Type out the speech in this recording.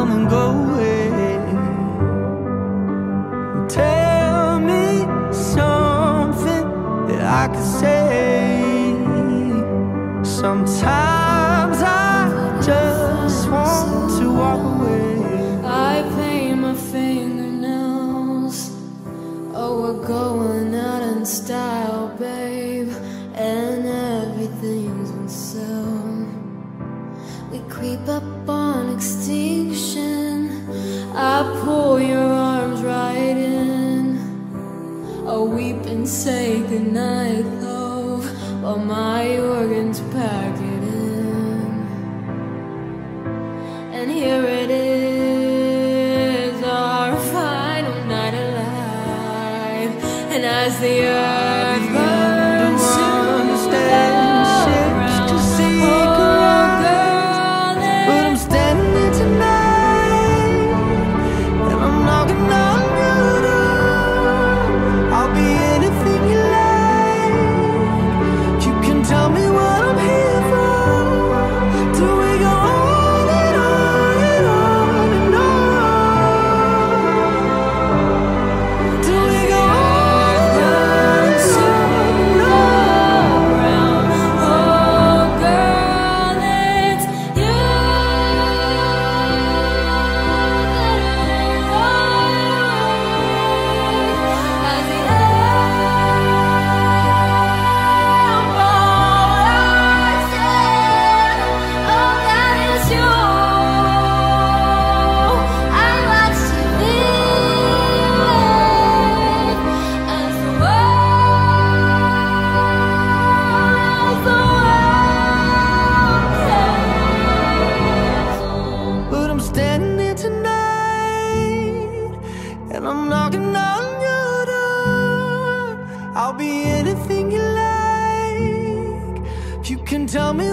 come and go away? Tell me something that I can say. Sometimes I just want to walk away. I paint my fingernails. Oh, we're going out in style, babe. And everything's on sale. We creep up on extinction. I pull your arms right in. I weep and say goodnight, love, while my organs pack it in. And here it is, our final night alive. And as the earth burns I'll be anything you like. You can tell me